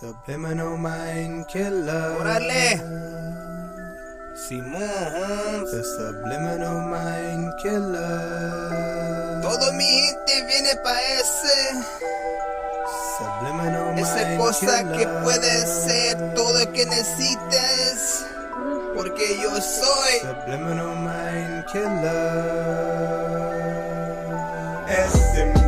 Subliminal mind killer. Órale. Simón. The subliminal mind killer. Todo mi gente viene pa' ese. Subliminal Esa mind cosa killer. que puede ser todo lo que necesites. Porque yo soy. Subliminal mind killer. SMK,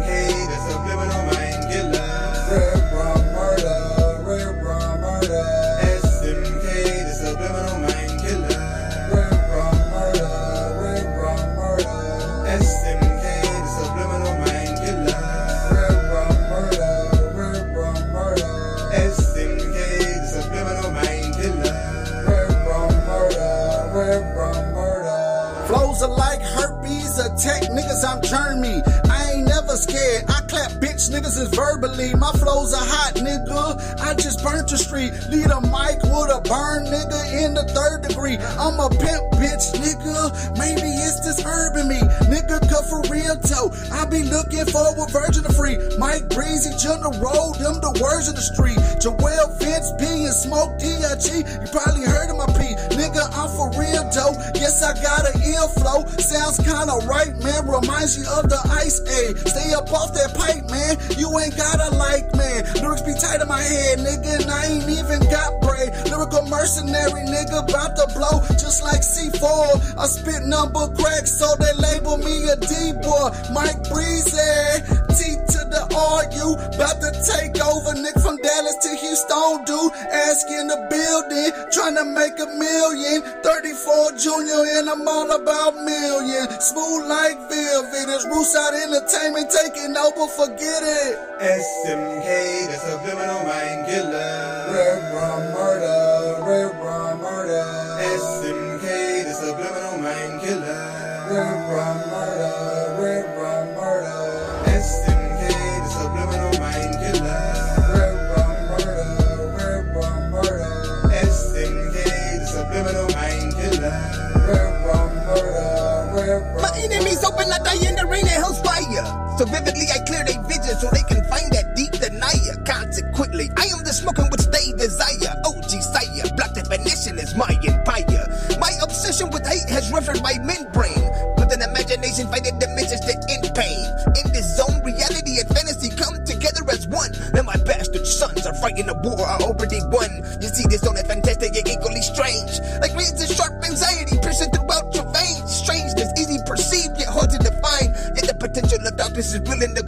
Are like herpes, attack niggas, I'm Jeremy. I ain't never scared. I clap bitch niggas is verbally. My flows are hot, nigga. I just burnt the street. Lead a mic with a burn nigga in the third degree. I'm a pimp bitch, nigga. Maybe it's in me. I be looking for a virgin to free. Mike Breezy, General Road, them the words in the street. Joel Vince, B and Smoke D.I.G. You probably heard of my P. Nigga, I'm for real though. Yes, I got an flow. Sounds kinda right, man. Reminds you of the ice A. Stay up off that pipe, man. You ain't gotta like, man. Lyrics be tight in my head, nigga, and I ain't even got braid. Lyrical mercenary, nigga, about to blow just like C4. I spit number crack, so they a D-boy. Mike Breezy, T to the R-U, about to take over. Nick from Dallas to Houston, dude, asking the building, trying to make a million. 34 Junior, and I'm all about million. Smooth like velvet, it's Ruside Entertainment taking over, forget it. SMK, the subliminal mind killer. Red Rum murder, Red Rum murder. SMK, the subliminal mind killer. Red SMK, they can find that deep denier. Consequently, I am the smoking which they desire. OG sire, black definition is my empire. My obsession with hate has ruptured my membrane. With an imagination fighting dimensions to end pain. In this zone, reality and fantasy come together as one. And my bastard sons are fighting a war I already won. You see this zone is fantastic and equally strange. Like razor sharp anxiety piercing throughout your veins. Strangeness easy perceived yet hard to define. Yet the potential of darkness is real in the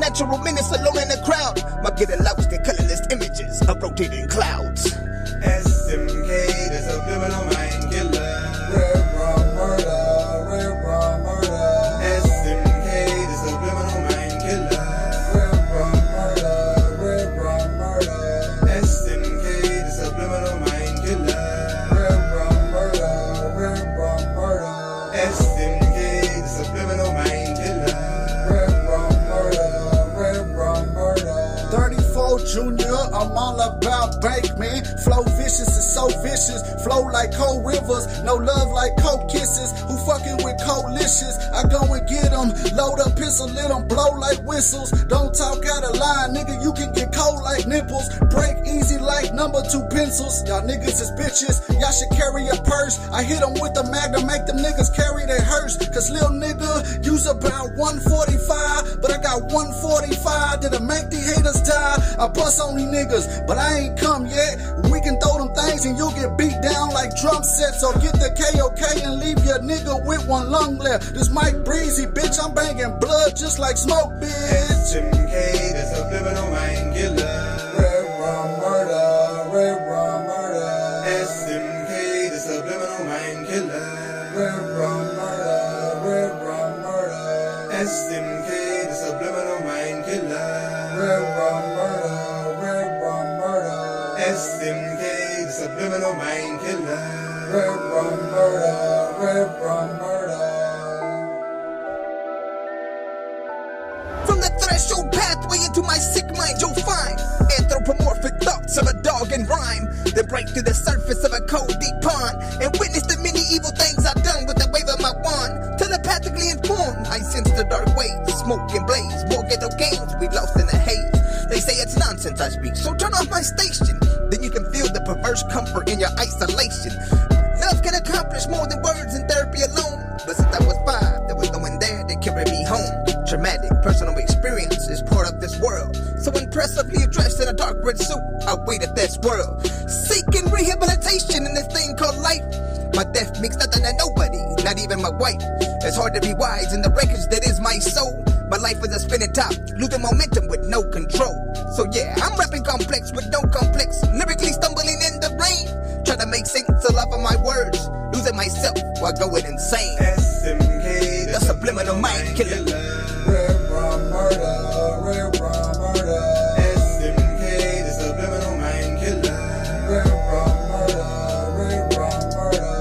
natural menace alone in the Flow like cold rivers, no love like cold kisses. Who fucking with coalicious? I go and get them. Load up pistol, let them blow like whistles. Don't talk out of line, nigga. You can get cold like nipples. Break easy like number two pencils. Y'all niggas is bitches. Y'all should carry a purse. I hit them with the mag to make them niggas carry their hearse. Cause lil nigga, use about 145. But I got 145 that'll make the haters die. I bust on these niggas, but I ain't come yet. We can throw them things and you'll get beat down like drum sets. So get the KOK and leave your nigga with one lung left. This Mike Breezy, bitch. I'm banging blood just like smoke, bitch. SMK, the subliminal mind killer. SMK, the subliminal mind killer. SMK, the subliminal mind killer. From the threshold pathway into my sick mind, you'll find anthropomorphic thoughts of a dog and rhyme. Then break through the surface of a cold deep pond and witness the many evil things I've done with the wave of my wand. Telepathic smoke and blaze. More ghetto games we lost in the haze. They say it's nonsense I speak, so turn off my station. Perverse comfort in your isolation. Love can accomplish more than words in therapy alone. But since I was five, there was no one there to carry me home. Traumatic personal experience is part of this world. So impressively dressed in a dark red suit, I waited this world. Seeking rehabilitation in this thing called life. My death means nothing to nobody, not even my wife. It's hard to be wise in the wreckage that is my soul. My life is a spinning top, losing momentum with no control. So yeah, I'm rapping complex with no mind killer. Red rum murder, red rum murder. SMK, the subliminal mind killer. Red rum murder, red rum murder.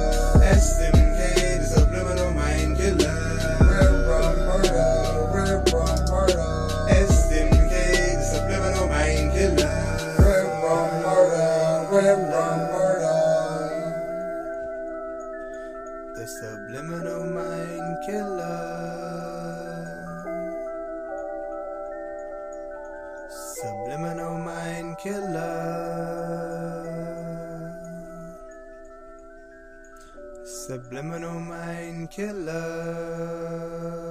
SMK, the subliminal mind killer. Red rum murder, red rum murder. SMK, the subliminal mind killer. Red rum murder, red rum murder. The subliminal killer. Subliminal mind killer.